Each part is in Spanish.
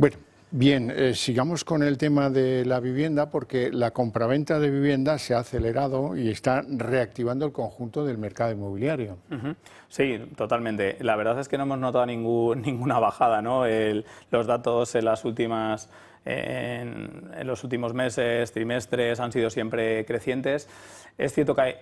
Bueno, bien, eh, sigamos con el tema de la vivienda porque la compraventa de vivienda se ha acelerado y está reactivando el conjunto del mercado inmobiliario. Sí, totalmente. La verdad es que no hemos notado ninguna bajada, ¿no? los datos en las últimas en, los últimos meses, trimestres, han sido siempre crecientes. Es cierto que hay,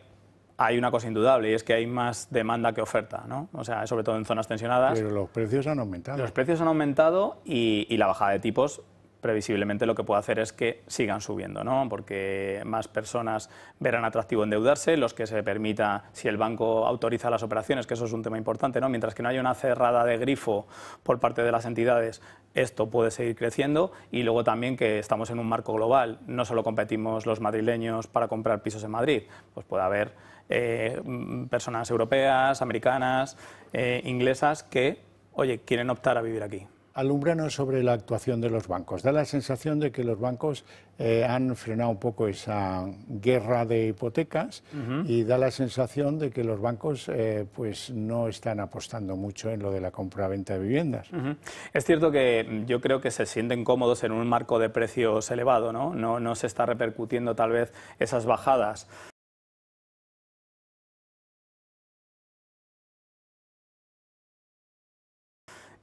hay una cosa indudable y es que hay más demanda que oferta, ¿no? O sea, sobre todo en zonas tensionadas. Pero los precios han aumentado. Los precios han aumentado y, y la bajada de tipos previsiblemente lo que puede hacer es que sigan subiendo, ¿no? porque más personas verán atractivo endeudarse, los que se permita, si el banco autoriza las operaciones, que eso es un tema importante, ¿no? mientras que no haya una cerrada de grifo por parte de las entidades, esto puede seguir creciendo y luego también que estamos en un marco global, no solo competimos los madrileños para comprar pisos en Madrid, pues puede haber eh, personas europeas, americanas, eh, inglesas que, oye, quieren optar a vivir aquí alumbranos sobre la actuación de los bancos. Da la sensación de que los bancos eh, han frenado un poco esa guerra de hipotecas y da la sensación de que los bancos eh, pues no están apostando mucho en lo de la compra-venta de viviendas. Es cierto que yo creo que se sienten cómodos en un marco de precios elevado, ¿no? No, no se está repercutiendo tal vez esas bajadas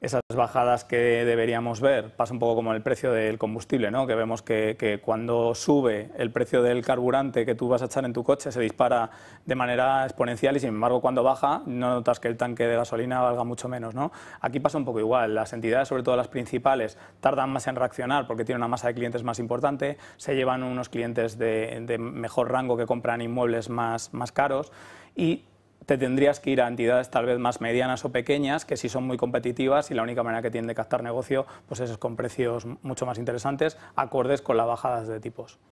esas bajadas que deberíamos ver. Pasa un poco como el precio del combustible, ¿no? que vemos que, cuando sube el precio del carburante que tú vas a echar en tu coche se dispara de manera exponencial y sin embargo cuando baja no notas que el tanque de gasolina valga mucho menos. ¿no? Aquí pasa un poco igual. Las entidades, sobre todo las principales, tardan más en reaccionar porque tienen una masa de clientes más importante, se llevan unos clientes de, mejor rango que compran inmuebles más, más caros y te tendrías que ir a entidades tal vez más medianas o pequeñas, que sí son muy competitivas y la única manera que tienen de captar negocio pues es con precios mucho más interesantes, acordes con las bajadas de tipos.